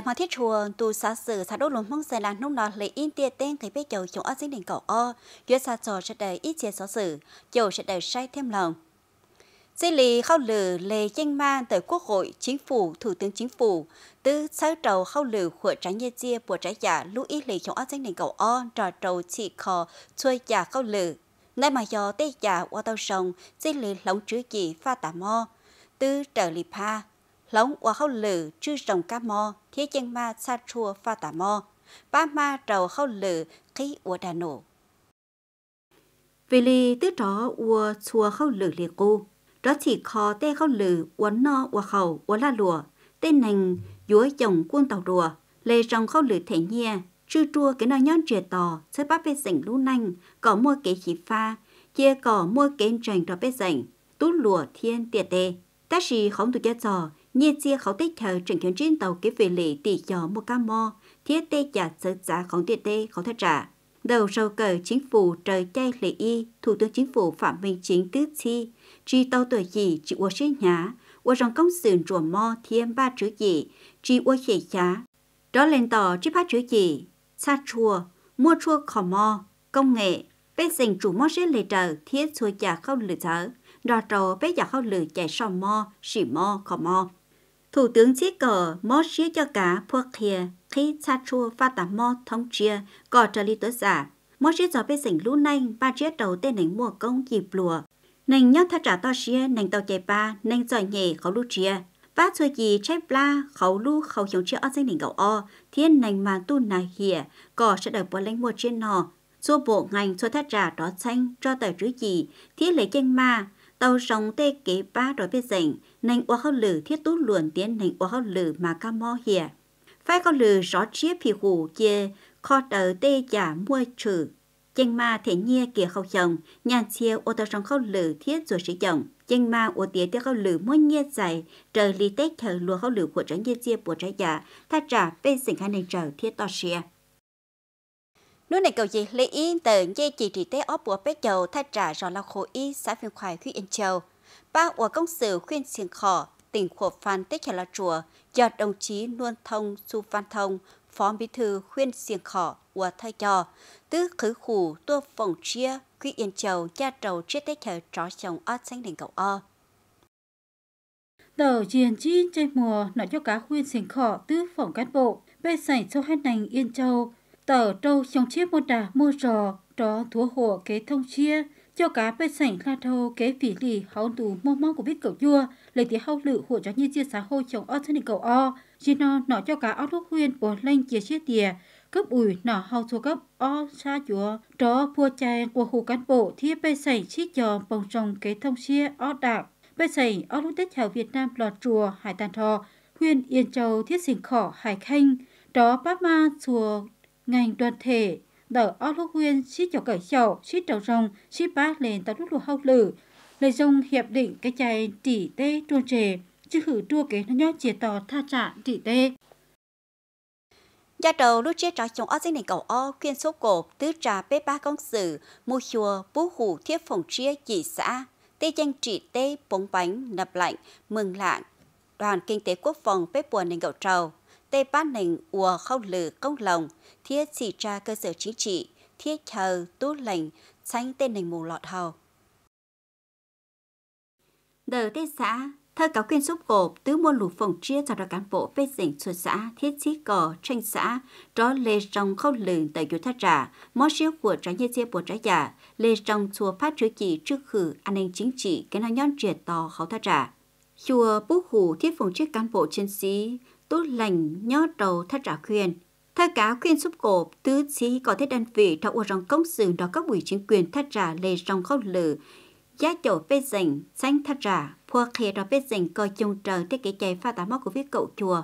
mà thiết chùa tu xã sử xã đô luôn mong sẽ là nông nọ lấy in tia tên cái bé chầu chúng ở dưới đỉnh cầu o. Giữa xa trò sẽ để ít chia xã sử chầu sẽ để sai thêm lòng. Dây lì khâu lử lề danh ma tới Quốc hội, Chính phủ, Thủ tướng Chính phủ, từ sáu trầu khâu lử của trái nhê chia của trái giả lưu ý lì chống ở danh nền cầu o trò trầu chỉ khò chui giả khâu lử. Nay mà do tê giả qua tàu sông, dây lì lóng chứa gì pha tả mò, từ trở lì pa, lóng và khâu lử chư rồng cá mò, thiết chân ma sa chua pha tả mò, ba ma trầu khâu lử khí ua đà nổ. Vì lì tứ tró ua chua khâu lử liệt cô đó chỉ khó tê khâu lử uốn no ua khẩu ua la lùa. Tê nành dúa chồng quân tàu đùa lê rồng khâu lử thể nhia chư chua cái nó nhon triệt tò chơi bắp bê sảnh lũ nanh có mua kế chỉ pha chia có mua kế trành rồi bê sảnh. Tú lùa thiên tiệt tê. Ta chỉ không tụ cho trò nhia chia khẩu tích thờ trình kiến trên tàu kế về lì tỷ gió một ca mò. Thiết tê giả sở giá khổng tiền tê, khổng thất trả. Đầu sầu cờ chính phủ trời chay lệ y, thủ tướng chính phủ phạm minh chính tứ chi. Chỉ tàu tuổi gì chỉ uo sĩ nhá. Uo rong công sự rùa mò thiên ba chữ gì chỉ uo khể giá đó lên tàu chỉ ba chữ gì xa chua, mua chua khỏ mò, công nghệ bé dành chủ mò sẽ lệ trợ, thiết chua giả không lựa chở. Đò trò bé giả không lựa chạy sau mò, xỉ mò khỏ mò. Thủ tướng chỉ cờ mô xía cho cả phước kia khi cha chua phát tạm mô thông chia có trở lý tốt giả. Mô xía cho bê xỉnh lũ nanh ba chiếc đầu tên nành mùa công dịp lùa nành nhóc tha trả to xia nành tàu chạy ba nành giỏi nhẹ khẩu lưu chia. Ba chơi gì chạy la, khẩu lưu khẩu chống chia ở danh nành gạo o. Thiên nành mà tu nà hìa có sẽ đợi bộ lãnh mua trên nò. Số bộ ngành cho tha trả đó xanh, cho tờ chữ gì thiết lấy chân ma. Tàu sông tê kế ba rồi bê xỉnh nên qua khâu lử thiết tú luồn tiến nên qua khâu lử mà ca mò hìa. Phải có lử rõ chiếc phì hủ kia kho tờ tê giả mua trừ chân ma thể nhia kia khâu chồng, nhàn chia ô tô trong khâu lử thiết rồi sử dụng chân ma ô tía tiêu khâu lử mua nhia dài trời lý tết thờ lùa khâu lử của trái nhia chia của trái giả tha trả bên sinh khả năng trời thiết to xia Nơi này cầu gì lấy yên tờ dây chỉ trị tế ốp của bé chầu thay trả rõ là khổ y xã phiên khoai khuyên yên châu. Ba của công sự khuyên xiềng khỏ, tỉnh khổ phan tế là chùa, do đồng chí Luân Thông Su văn Thông, Phó Bí thư khuyên xiềng khỏ của thay cho, tứ khứ khủ tua phòng chia quý yên châu gia trầu chia tích thờ tró chồng ở xanh đỉnh cầu o. Tờ chiền chín chơi mùa nói cho cá khuyên xiềng khỏ tứ phòng cán bộ, bê sảnh cho hai nành yên châu, tờ trâu trong chiếc mô đà mua trò đó thúa hộ kế thông chia, cho cá bên sảnh la thô kế phỉ lì hậu tù mô mong của biết cầu chua, lấy tiếng hậu lự hộ cho như chia xã hội chồng ở thân cầu o, chỉ nó nọ cho cá ớt thuốc huyên của lên chia chia tìa, cấp ủi nọ hậu thua cấp o xa chúa, đó phua chai của hồ cán bộ thiết bên sảnh chiếc cho bồng trồng kế thông chia o đạo, bên sảnh o lúc tết chào Việt Nam lọt chùa hải tàn thọ, huyên Yên Châu thiết sinh khỏ hải khanh, đó bác ma chùa ngành đoàn thể đỡ ớt lúc huyên xí cho cởi chậu xí trầu rồng, xí bá lên tàu lúc lùa hậu lử. Lời dông hiệp định cái chạy tỷ tê truôn trề chứ hử đua kế nó nhó chia tỏ tha trả tỷ tê. Gia đầu lúc chế trò chồng ớt dưới nền cầu o, khuyên số cổ, tứ trà bê ba công sự, mua chùa, bú hủ, thiết phòng chia chỉ xã. Tê danh trị tê, bóng bánh, nập lạnh, mừng lạng. Đoàn kinh tế quốc phòng bếp buồn nền cầu trầu tê bát nền ùa khâu lử công lòng thiết chỉ tra cơ sở chính trị, thiết thờ, tú lệnh, tránh tên nền mù lọt hầu. Đờ tết xã, thơ cáo quyền xúc gộp tứ môn lục phòng chia cho ra cán bộ bê dình xuất xã, thiết chí cỏ, tranh xã, đó lê trong khâu lường tại yếu thất trả, mó siêu của trái như chia của trái giả, lê trong chùa phát trứ kỳ trước khử an ninh chính trị, cái nó nhon triệt tò khẩu thất trả. Chùa bố hủ thiết phòng chiếc cán bộ chiến sĩ, tốt lành nhó đầu thắt trả khuyên, Thay cả khuyên xúc cổ, tứ chí có thể đơn vị trong ô rong công sự đó các ủy chính quyền thắt trả lề trong khóc lử. Giá chỗ bê dành, xanh thắt trả, phua khề đó bê dành coi chung trời thế kế chạy pha tá móc của viết cậu chùa.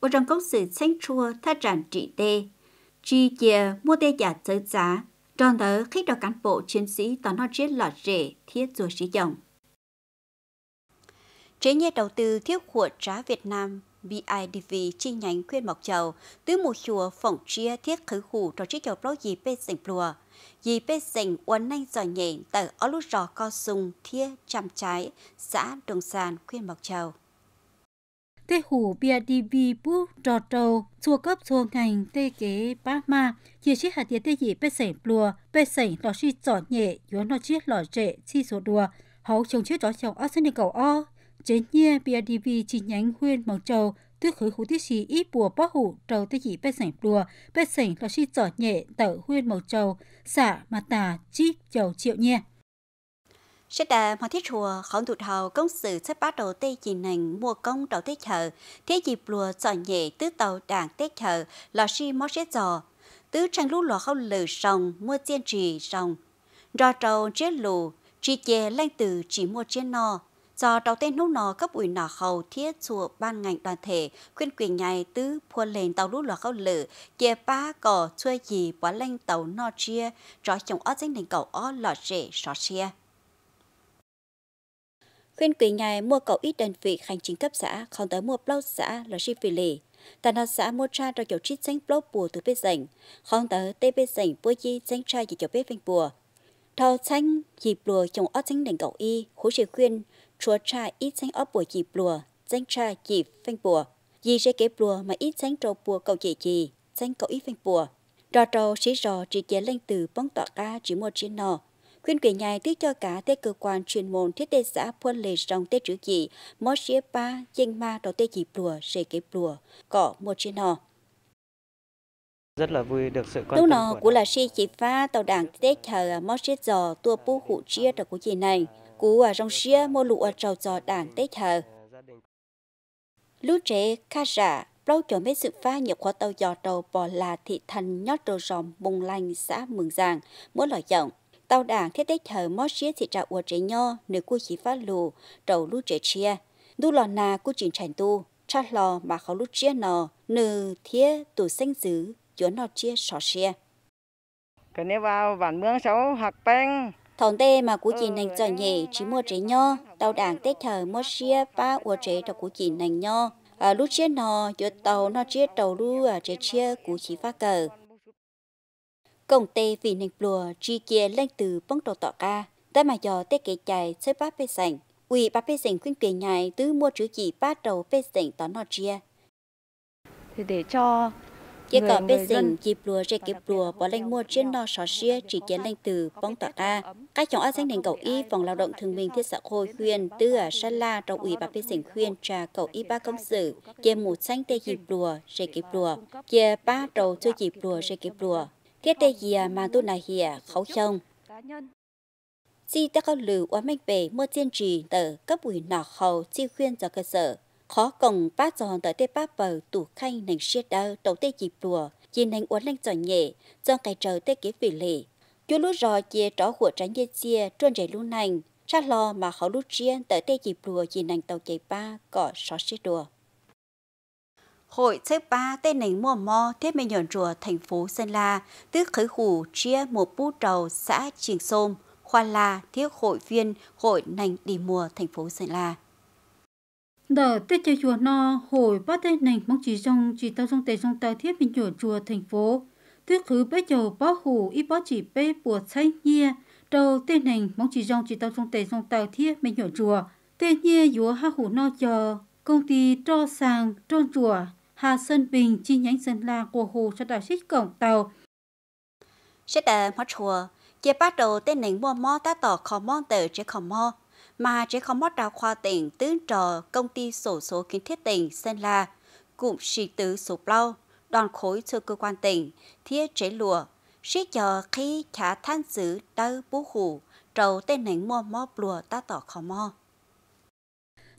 Ô rong công sự xanh chua thắt trả trị tê. Chi chia mua tê giả giới giá, tròn tớ khi đó cán bộ chiến sĩ tỏ nó riết lọt rể thiết rồi sĩ dòng Chế nhẹ đầu tư thiết của trá Việt Nam BIDV chi nhánh khuyên Mộc chầu, tứ mù chùa phỏng chia thiết khứ hủ cho chiếc chầu bó dì bê sỉnh plùa. Dì bê sỉnh uốn nanh giỏi nhẹ tờ ở lúc rò co sung thiết chăm trái, xã Đồng Sàn khuyên Mộc chầu. tê hủ BIDV bú trò trâu chua cấp chua ngành tê kế bá ma chia chiếc hạt tiết tê gì bê sảnh plùa, bê sảnh lò chi trọ nhẹ yếu nó chiếc lò trệ chi số đùa hậu chồng chiếc đó chồng ở sân cầu o chế nhiên BIDV chi nhánh huyên màu Châu tuyết khởi hủ tiết xì ít bùa bó hủ trâu tiết dị bê sảnh bùa bê sảnh là si trọ nhẹ tở huyên màu Châu xả mà tà chi chầu triệu nhiên sẽ đà mà thiết chùa khổng tụt hào công sự sẽ bắt đầu tây chỉ nành mua công đầu tết chợ thế dịp lùa chọn nhẹ tứ tàu đảng tết chợ là si mó sẽ giò tứ trang lũ lò không lử sòng mua chiên trì sòng. Rò trâu chết lù chỉ chè lanh từ chỉ mua trên no do đầu tên nút nọ cấp ủy nọ hầu thiết chùa ban ngành đoàn thể khuyên quyền nhai tứ phua lên tàu lũ lò khẩu lử chia ba cỏ chua gì bỏ lên tàu nọ chia cho chồng ớt danh đình cầu ớt lọ rễ sọ chia khuyên quyền nhai mua cậu ít đơn vị hành chính cấp xã, không tới mua blog xã là chi phí lì. Tàn hợp xã mua tra cho kiểu chít danh blog bùa từ biết rảnh không tới tê biết rảnh bùa chi danh tra gì kiểu biết vinh bùa. Thầu xanh dịp lùa chồng ớt danh đỉnh cầu y hỗ trợ khuyên chúa tra ít danh ót bùa dịp lùa danh tra dịp vinh bùa gì sẽ kế bùa mà ít danh trâu bùa cậu chỉ gì danh cậu ít vinh bùa trò trâu sĩ rò chỉ chế lên từ bóng tọa ca chỉ một trên nọ khuyên quyền nhai tiếc cho cả tế cơ quan chuyên môn thiết tế xã quân lề trong tế chữ gì mó xế ba danh ma đầu tế chỉ plùa sẽ kế plùa cọ một trên nọ rất là vui được sự quan tâm nọ của là si chỉ pha tàu đảng tế thờ mó xế giò tua bố hụ chia được của chị này cú ở rong xia mô lụ ở trầu giò đảng tế thờ. Lúc trẻ khá giả lâu cho mấy sự pha nhập khóa tàu giò đầu bò là thị thành nhót đồ ròm bùng lành xã mường giàng mỗi loại giọng tàu đảng thiết tế thờ mót xía thị trà ua trẻ nho nửa cua chỉ phát lù trầu lúc trẻ chia. Đu lò nà cú trình trành tu cha lò mà khó lúc chia nò nửa thiết tủ xanh dứ, chúa nò chia sọ xia cái này vào bản mương xấu học beng thằng tê mà cú chỉ nành giỏi nhẹ chỉ mua chế nho. tàu đảng tết thờ mót xía ba ua chế cho cú chỉ nành nho. À lú chia nò chỗ tàu nó chia tàu lú à chế chia cú chỉ phát cờ. Công tê vì nền plùa chi kia lên từ bóng đầu tọ ca. Đã mà dò tê kể chạy chơi bát bê sành ủy bát bê sành khuyên quyền nhài tứ mua chữ chỉ bát đầu bê sành tỏ nọ chia. Thì để cho chỉ có bê sành chỉ plùa rê kịp plùa bỏ lên mua trên nọ sọ xia chỉ kia lên từ bóng tọ ca các chồng ở danh nền cầu y phòng lao động thương minh thiết xã hội khuyên tư ở sa la trong ủy bát bê sành khuyên trà cầu y ba công sự. Kia một xanh tê chỉ plùa rê kịp plùa kia ba đầu cho chỉ plùa rê kịp plùa thiết đây gì mà tôi này hìa khẩu chồng chi ta có lử oán mạnh bể mua chiên trì tờ cấp ủy nọ hầu chi khuyên cho cơ sở khó cùng bát giòn tới tê bát bờ tủ khanh nành xiết đau đầu tê dịp đùa nhìn nành uốn lên giòn nhẹ do cái trời tê kế vị lệ chú lú rò chia tró của tránh dê chia truân rể lú nành. Sát lo mà khó lú chiên tới tê dịp đùa nhìn nành tàu chạy ba cỏ xó xiết đùa. Hội xếp ba tên nành mua mò thiết mê nhọn rùa thành phố Sơn La, tức khởi hủ chia một bút trầu xã Triềng Sôm, Khoa La, thiết hội viên hội nành đi mùa thành phố Sơn La. Đờ tết chơi chùa no hồi bắt tên nành mong chỉ trong chỉ tao trong tề trong tao thiết bình chùa chùa thành phố, tức khứ bế chầu bó hủ ít bó chỉ bế bùa cháy nhia, đầu tên nành mong chỉ trong chỉ tao trong tề trong tao thiết bình chùa chùa, tên nhia dúa ha hủ no chờ. Công ty cho sàng trôn chùa. Hà Sơn Bình chi nhánh Sơn La của Hồ cho đảo xích cổng tàu. Sẽ đà mất chùa, chế bắt đầu tên nền mua mò ta tỏ khó mò tờ chế khó mò, mà chế không mất đào khoa tỉnh tứ trò công ty sổ số kiến thiết tỉnh Sơn La, cụm sĩ tứ số bao, đoàn khối cho cơ quan tỉnh, thiết chế lùa, sĩ chờ khi trả than giữ đau bú hủ, trầu tên nền mua mò lùa ta tỏ khó mò.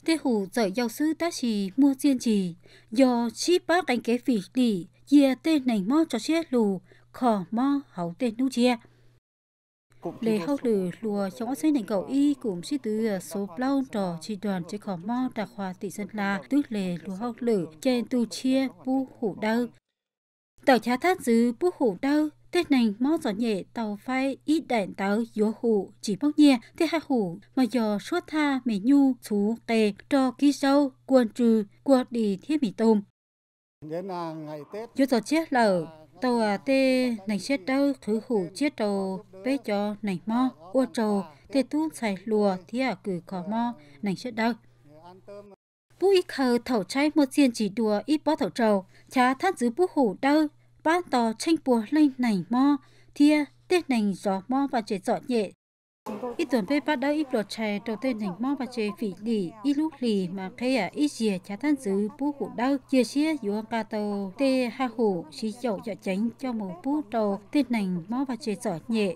Tê hủ giỏi giáo sư ta chỉ mua chiên chỉ do chi bác anh kế vị đi, dìa tên này mò cho chết lù khó mò hậu tên nụ chia lê hậu lử lùa trong xây nền cầu y cùng sĩ tứ số lâu trò chi đoàn chế khỏ mò đặc hòa tỷ dân la tứ lề lùa hậu lử trên tu chia bu hủ đau. tàu chá thát dứ bu hủ đau Tết này mó gió nhẹ tàu phai ít đèn tàu yếu hủ chỉ bóc nhẹ thế hai hủ. Mà giờ suốt tha mì nhu chú tề cho ký sâu quân trừ quân đi thiết mì tôm. Yếu gió chết lở tàu à tê này chết đâu, thứ hủ chết đầu bế cho này mò ô trầu tê tu xài lùa thì à cử cỏ mò này chết đâu. bú ít khờ thầu cháy một diện chỉ đùa, ít bó thầu trầu. Chá thắt giữ bú hủ đâu, bán tò tranh bùa lên này mo thia à, tết này gió mo và chế dọn nhẹ ít tuần phê bắt đầu ít lột chè đầu tên thành mo và chế phỉ lì, ít lúc lì mà khi à ít dìa chá thắt giữ bố hủ đau. Chia xía yếu ca tàu tê ha hủ xí dậu dọ tránh cho một bố đầu tên này mo và chế giỏi nhẹ.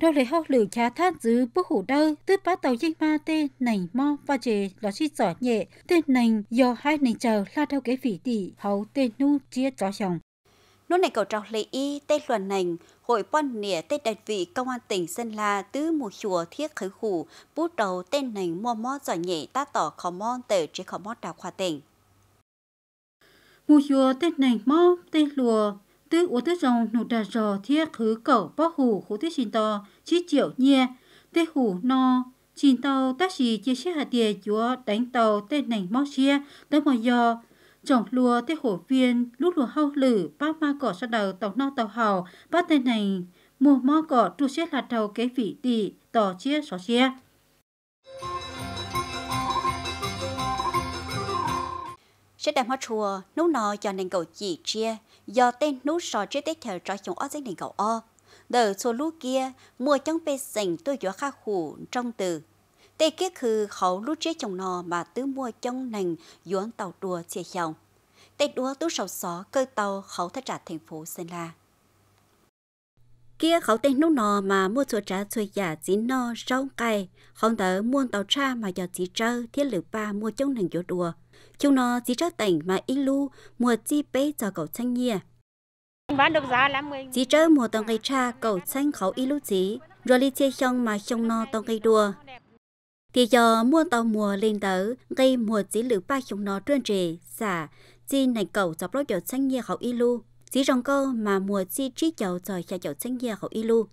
Đâu lấy học lửa chá thát giữ bức hủ đâu tư bá tàu dây ma tê nành mo và chê đó chi giỏi nhẹ. Tên nành do hai nành chờ la theo cái phỉ tỷ hấu tên nu chia chó chồng. Nô này cầu trọc lấy y tên luận nành hội quan nỉa tết đại vị công an tỉnh Sơn La tứ mùa chùa thiết khởi khủ bút đầu tên nành mua mó giỏi nhẹ ta tỏ khó mon tờ chế khó mót đào khoa tỉnh mùa chùa tên nành mó tên lùa tứ ủa tứ rồng nụ đà rò thiết khứ cầu bó hủ khổ tứ xin to chí triệu nhẹ tê hủ no xin tàu tác sĩ chia sẻ hạt tiền chúa đánh tàu tên nành mó chia tới mò giò, chồng lùa tê hổ viên lúc lùa hâu lử ba ma cỏ sa đầu, tàu no tàu hào ba tên này mùa mò cỏ, tru xếp là đầu cái vị tỷ tỏ chia xó chia sẽ đem hoa chùa nấu nò cho nên cầu chỉ chia. Do tên nấu sò chia tết theo cho chúng ở dưới nền cầu o. Đờ số lú kia, mua trong bê sành, tôi cho khá khủ trong từ tê kia khư khẩu lú chế chồng nò mà tứ mua trong nành yuan tàu đùa chia chồng. Tê đua tú sầu xó cơ tàu khẩu thất trả thành phố Sơn La. Kia khẩu tên nút nò mà mua chỗ trả chùa giả chỉ nò rau cay, không tớ mua tàu tra mà giờ chỉ trơ thiết lử ba mua trong nành chỗ đùa. Chúng nó chỉ trơ tỉnh mà y lu mua chi bế cho cậu thanh nhia. Bán được giá lắm. Chỉ trơ mua tàu ngày tra cậu thanh khẩu y lu chỉ, rồi đi chia xong mà xong no tàu ngày đùa thì do mua tàu mùa lên tớ, gây mùa chỉ lử ba chúng nó trơn trề, xả, chi này cầu cho bó chậu xanh nhia khẩu y lu chỉ trong câu mà mùa chi trí chậu rồi cho chậu xanh nhia khẩu y lu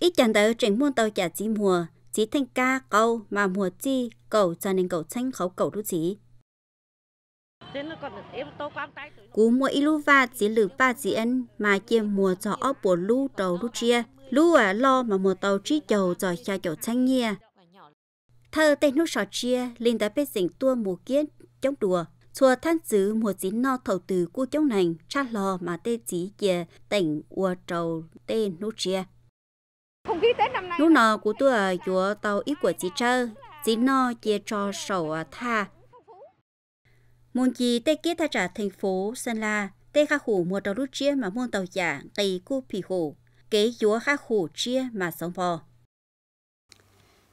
ít chẳng tớ trình mua tàu chả chỉ mùa chỉ thanh ca câu mà mùa chi cầu cho nên cầu xanh khẩu cầu đu chỉ cú muôn y lu va chỉ lử ba chỉ ăn mà kia mùa cho ốc bộ lu đầu lu chia. Lu à lo mà mùa tàu trí chậu cho cha chậu xanh nhia thơ tên nút sọ chia lên tới bên dình tua mùa kiến chống đùa. Chùa than giữ mùa chín no thầu từ của chống nành cha lo mà tê chỉ kia tỉnh ua trầu tên nút chia. Không khí tết năm nay lúc nào của tôi ở chỗ tàu ít của chị trơ chỉ no kia cho sầu tha. Môn chi tê kia ta trả thành phố Sơn La, tê khá khủ mua tàu rút chia mà môn tàu giả cây cu phì hủ, kế dúa khá khủ chia mà sống bò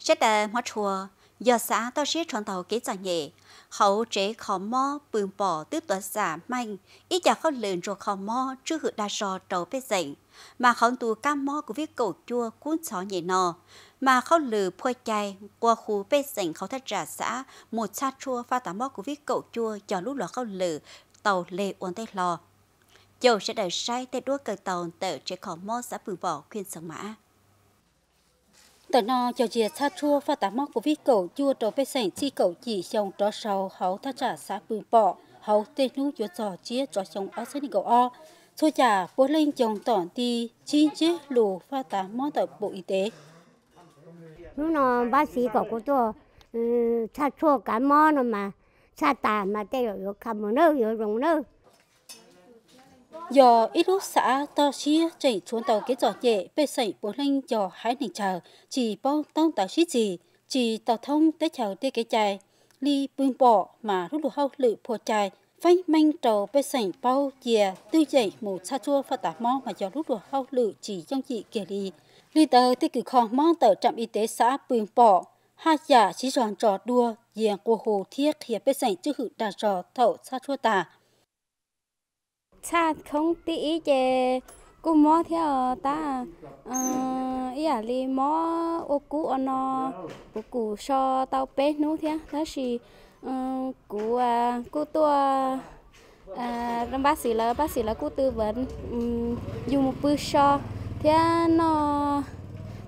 sẽ đờ mất chùa giờ xã tao sẽ trọng tàu kế trả nhẹ hậu chế khó mò bừng bỏ tư tuấn giả mạnh ít giờ không lợn rồi khó mò chưa hữu đa sò trâu bê dậy mà không tù cam mò của viết cổ chua cuốn chó nhẹ nò. Mà không lử phơi chay qua khu bê dậy không thật trả xã, một xa chua pha tám mò của viết cổ chua cho lúc lọ không lử tàu lê uốn tay lò. Châu sẽ đợi sai tay đua cờ tàu, tờ chế khó mò xã bừng bỏ khuyên sống mã tờ no cho chia cha chua pha tá móc của vi cầu chua trò bê sảnh chi cầu chỉ trong trò sau hậu thắt trả xã bự bỏ hậu tên nú cho trò chia trò trong ở sân cầu o. Số trả bố lên chồng tỏn ti chi chế lù pha tá móc tờ bộ y tế. Lúc nó bác sĩ của cô tôi cha ừ, chua cả mò nó mà cha tà mà tê rồi cầm một nơi rồi rồng nơi do ít lúc xã to Chia chạy xuống tàu cái giọt nhẹ bê sẩy bố linh cho hai nền chờ chỉ bao tông tàu xí gì chỉ tàu thông tới chờ tê cái chạy ly bưng bỏ mà rút lúc hâu lự phô chạy phanh manh trầu bê sẩy bao dìa tư dậy một sa chua phát tả mò mà do rút lúc hâu lự chỉ trong chị kia ly ly tờ tê cử kho mong tờ trạm y tế xã bưng bỏ hai giả chỉ giòn trò đua, dìa của hồ thiết hiệp bê sẩy chứ hữu đà trò thậu sa chua tà cha không tí chè cú mò theo ta ờ, ý à li mò ô cú ô nó ô cú so tao bé nú theo đó là cú à cú tua à bác sĩ là bác sĩ là cú tư vấn dùng một bữa so thế nó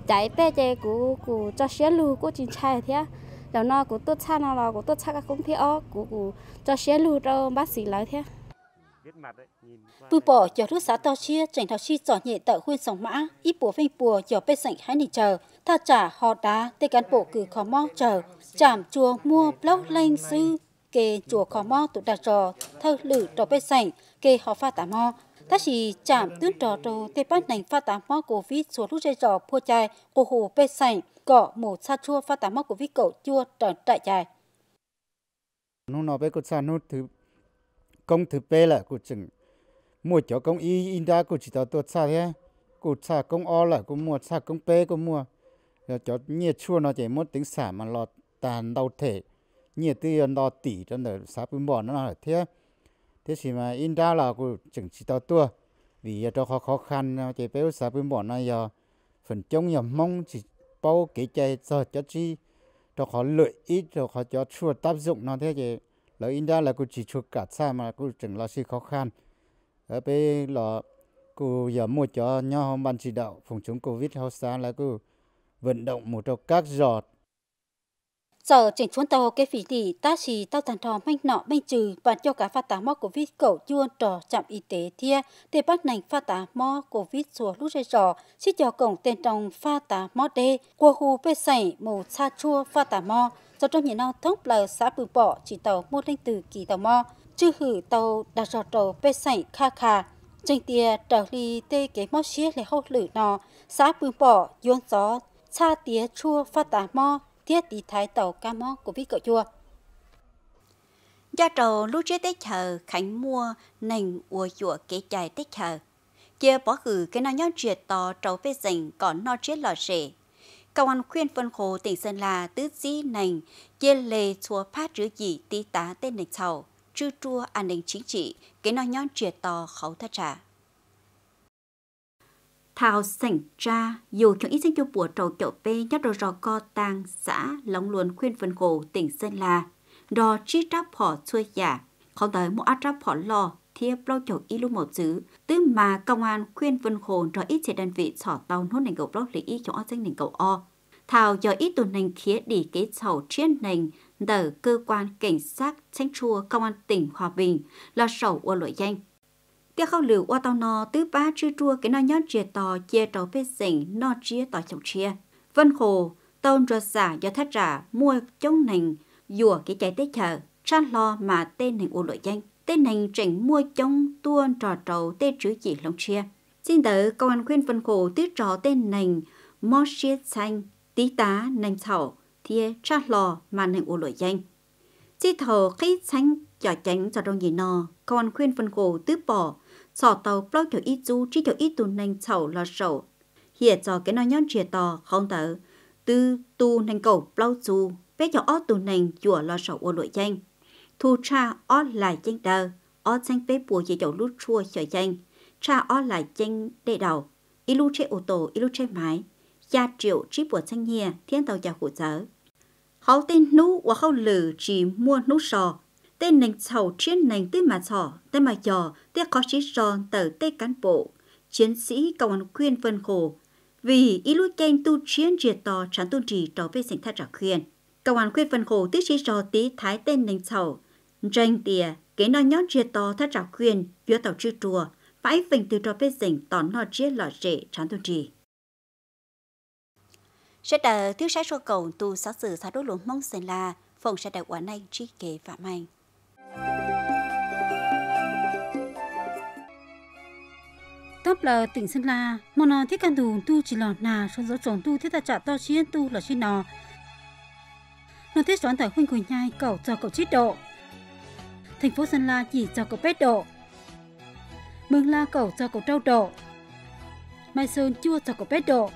chạy bé chè cú cú cho xe lù cú chín chạy thế rồi nó cú tốt cha nó là cú tốt cha các công thế ó, cú cú cho xe lù cho bác sĩ lại thế bù bỏ cho rút xã tao chia chảnh thao chi giỏ nhẹ tợ khuyên sòng mã. Ít bùa phanh bùa cho bê sảnh hai nỉ chờ. Tha trả họ đá tê cán bộ cử khó mong chờ. Chảm chùa mua blog lên sư kê chùa khó mò tụ đạt trò. Thơ lử trò bê sảnh kê họ pha tả mò ta chỉ chạm tuyến trò trò tê bắt nành pha tả mò của vít số lúc chơi trò phua chai. Của hồ bê sảnh cọ một sa chua pha tả mò của vít cậu chua trở trại chai. Nó nó bé có sa nó thứ công thứ bê là của chừng. Mua chỗ công y in ra của chỉ tao tôi xa thế. Của xa công o là của mua, xa công bê của mua. Rồi cho nhiệt chua nó chỉ muốn tính xả mà lọt tàn đau thể. Nhiệt tư đo tỉ cho nó sáp bún bò nó là thế. Thế thì mà in ra là của chừng chỉ tao tua. Vì cho khó khó khăn, nó chỉ béo sáp bún bò nó giờ. Phần trong giờ mong chỉ bao cái chạy cho cho chi. Cho khó lợi ít cho khó cho chua tác dụng nó thế chứ lợi in ra là cô chỉ chụp cả xa mà cô chẳng lo sự khó khăn. Ở bên là cô giờ mua cho nhau ban chỉ đạo phòng chống covid hậu sáng là cô vận động một trong các giọt. Giờ chỉnh xuống tàu cái phí tỷ ta chỉ tàu tàn thò manh nọ manh trừ và cho cả phát tá mò covid cậu chuôn trò trạm y tế thia. Để bắt nành phát tá mò covid xua lúc rơi trò xích cho cổng tên trong phát tá mò đê. Qua khu bê sảy mù sa chua phát tá mò do trong những nó thông là xã bự bỏ chỉ tàu mua lên từ kỳ tàu mò chứ hử tàu đặt rò trò bê sảnh kha kha trên tia trở ly tê kế mò xía lại hốt lử nọ xã bự bỏ yuan gió, cha tía chua phát tà mò thiết đi thái tàu ca mò của vi cậu chua. Gia trầu lúc chế tết chờ khánh mua nành ua chùa kế chạy tết chờ. Chia bỏ gửi cái nào nhau triệt tò trầu bê dành còn no chết lò rể. Công an khuyên phân khổ tỉnh Sơn La tứ dĩ nành chia lề chùa phát rứa dị tí tá tên nành sầu, trư trua an ninh chính trị, cái nào nhón triệt to khấu thất trả thảo sảnh tra dù cho ít sinh cho bùa trầu chậu bê nhắc đồ rò co tang xã lóng luồn khuyên phân khổ tỉnh Sơn La đò chi tráp họ xuôi giả không tới một áp tráp họ lo thiếp lâu chỗ ít lúc một chữ tứ mà công an khuyên vân khổ cho ít chế đơn vị sỏ tàu nốt nền cầu lót lý y cho danh nền cầu o thảo giờ ít tuần nền khía đi kế sầu chuyên nền tờ cơ quan cảnh sát tranh chua công an tỉnh Hòa Bình là sầu ua lội danh Tiếc khâu lưu qua tàu nò tứ ba chư chua cái nó nhót chia tò chia trâu phê sỉnh nó chia tò chồng chia. Vân hồ, tàu rồi giả do thất trả mua chống nành dùa cái chạy tế chờ, chan lo mà tên nành ua lội danh. Tên nành tránh mua chống tuôn trò trầu tê chữ chỉ lòng chia. Xin tớ công an khuyên phân khổ tiết trò tên nành mò xia xanh, tí tá nành thảo, thia chan lò mà nành u lội danh. chi thầu khí xanh cho tránh cho đông gì nò, công an khuyên phân khổ tứ bỏ sọ tàu bao kiểu ít du chi kiểu ít tu nành thảo là sầu hiện cho cái nó nhon chia to không tớ, từ tu nành cầu bao chú bé cho ó tu nành chùa là sầu ô lội danh thu cha ó lại chân đờ ó chân phế bùa chỉ dầu lút chua chờ chân cha ó lại chân đệ đầu. Ilu che ô tô, ilu che máy, gia triệu trí bùa chân nhia, thiên tàu nhà hủ dở họ tên nú và khâu lử chỉ mua nú sò. Tên nành sầu chiến nành tư mà sò tên mà dò tên có chí sò tờ tê cán bộ. Chiến sĩ công an khuyên vân khổ. Vì ý lúc kênh tu chiến triệt tò chẳng tu trì trò về sinh thác trả khuyên công an khuyên vân khổ tiếc chỉ trò tí thái tên nành sầu tranh tìa cái nó nhón triệt tò thác trả khuyên giữa tàu chư trùa phải phình từ trò về sinh tỏ nó chia lọ rễ chẳng tu trì. Sẽ đợi thiếu sai số cầu tu sáu sự xã đối luận mong xin là phòng sẽ đợi quả này trí kế phạm anh tấp là tỉnh Sơn La, mà nó thiết can đủ tu chỉ là nà, son dấu trồng tu thiết ta trả to chiến tu là chi nó. Nó thiết xoắn tại huynh quỳnh nhai cầu cho cậu chít độ. Thành phố Sơn La chỉ cho cậu bét độ. Mường La cầu cho cậu trâu độ. Mai Sơn chua cho cậu bét độ.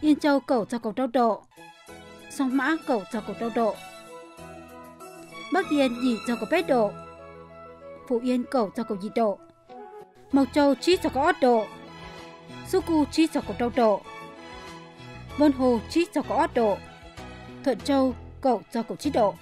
Yên Châu cầu cho cậu trâu độ. Sông Mã cầu cho cậu trâu độ. Bắc Yên chỉ cho cậu bét độ. Phú Yên cầu cho cậu dị độ. Mộc Châu chỉ cho có độ. Suku chỉ cho cậu trâu độ. Vân Hồ chỉ cho có độ. Thuận Châu cậu cho cậu chế độ.